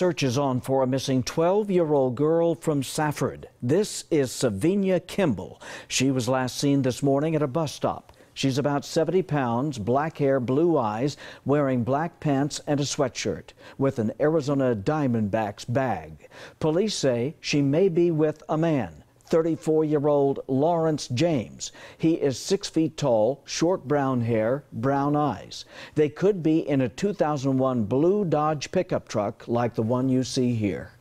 search is on for a missing 12-year-old girl from Safford. This is Savinia Kimball. She was last seen this morning at a bus stop. She's about 70 pounds, black hair, blue eyes, wearing black pants and a sweatshirt, with an Arizona Diamondbacks bag. Police say she may be with a man. 34 year old Lawrence James. He is six feet tall, short brown hair, brown eyes. They could be in a 2001 blue Dodge pickup truck like the one you see here.